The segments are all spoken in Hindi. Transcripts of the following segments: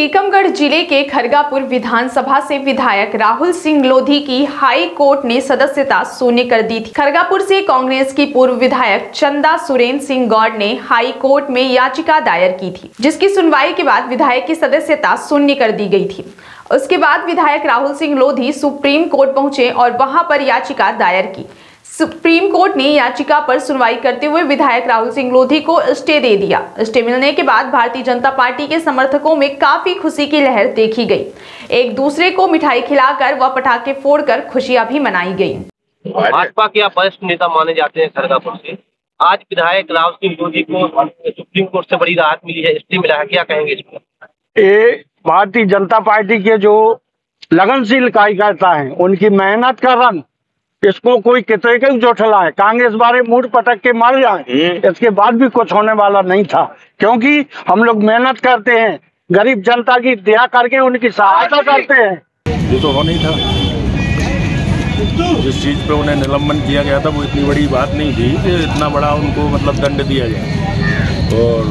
टीकमगढ़ ज़िले के खरगापुर विधानसभा से विधायक राहुल सिंह लोधी की हाई कोर्ट ने सदस्यता शून्य कर दी थी। खरगापुर से कांग्रेस की पूर्व विधायक चंदा सुरेंद्र सिंह गौड़ ने हाई कोर्ट में याचिका दायर की थी, जिसकी सुनवाई के बाद विधायक की सदस्यता शून्य कर दी गई थी। उसके बाद विधायक राहुल सिंह लोधी सुप्रीम कोर्ट पहुँचे और वहाँ पर याचिका दायर की। सुप्रीम कोर्ट ने याचिका पर सुनवाई करते हुए विधायक राहुल सिंह लोधी को स्टे दे दिया। स्टे मिलने के बाद भारतीय जनता पार्टी के समर्थकों में काफ़ी खुशी की लहर देखी गई। एक दूसरे को मिठाई खिलाकर व पटाखे फोड़कर खुशियाँ भी मनाई गई। भाजपा के आप वरिष्ठ नेता माने जाते हैं खरगापुर से। आज विधायक राहुल सिंह लोधी को सुप्रीम कोर्ट से बड़ी राहत मिली है। स्टे मिला है। क्या कहेंगे ये भारतीय जनता पार्टी के जो लगनशील कार्यकर्ता हैं उनकी मेहनत का रंग इसको कोई कितने के जोठला है। कांग्रेस बारे मूड पटक के मार जाए। इसके बाद भी कुछ होने वाला नहीं था। क्योंकि हम लोग मेहनत करते हैं। गरीब जनता की दया करके उनकी सहायता करते हैं। ये तो हो नहीं था। जिस चीज़ पे उन्हें निलंबन किया गया था वो इतनी बड़ी बात नहीं थी कि इतना बड़ा उनको मतलब दंड दिया जाए। और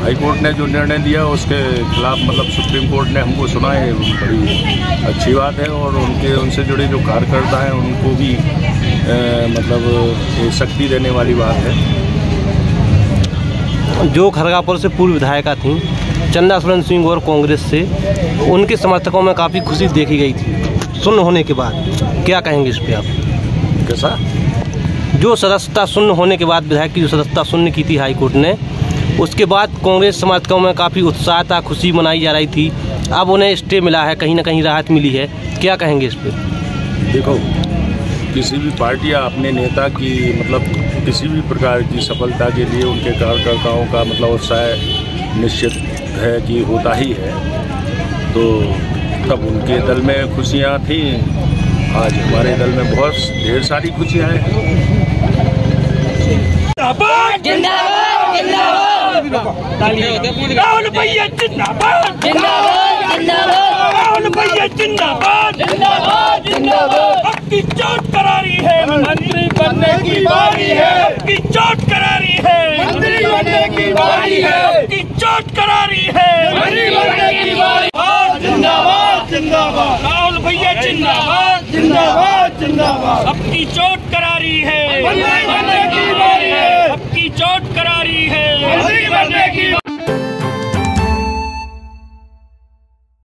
हाईकोर्ट ने जो निर्णय दिया उसके खिलाफ मतलब सुप्रीम कोर्ट ने हमको सुना है बड़ी अच्छी बात है और उनके उनसे जुड़े जो कार्यकर्ता हैं उनको भी ए, मतलब शक्ति देने वाली बात है। जो खरगापुर से पूर्व विधायिका थी चंदा सुरन सिंह और कांग्रेस से उनके समर्थकों में काफ़ी खुशी देखी गई थी। शून्य होने के बाद क्या कहेंगे इस पर आप? कैसा? जो सदस्यता शून्य होने के बाद विधायक की जो सदस्यता शून्य की थी हाईकोर्ट ने उसके बाद कांग्रेस समर्थकों में काफ़ी उत्साह था खुशी मनाई जा रही थी। अब उन्हें स्टे मिला है कहीं ना कहीं राहत मिली है। क्या कहेंगे इस पर देखो किसी भी पार्टी या अपने नेता की मतलब किसी भी प्रकार की सफलता के लिए उनके कार्यकर्ताओं का मतलब उत्साह निश्चित है कि होता ही है। तो तब उनके दल में खुशियाँ थी। आज हमारे दल में बहुत ढेर सारी खुशियाँ हैं। राहुल भैया जिंदाबाद राहुल भैया जिंदाबाद अब की चोट करारी है मंत्री बनने की बारी है की चोट करारी है मंत्री बनने की बारी है की चोट करारी है मंत्री बनने की बारी जिंदाबाद जिंदाबाद राहुल भैया जिंदाबाद जिंदाबाद जिंदाबाद की चोट करारी है मंत्री बनने की बारी है अब की चोट करारी है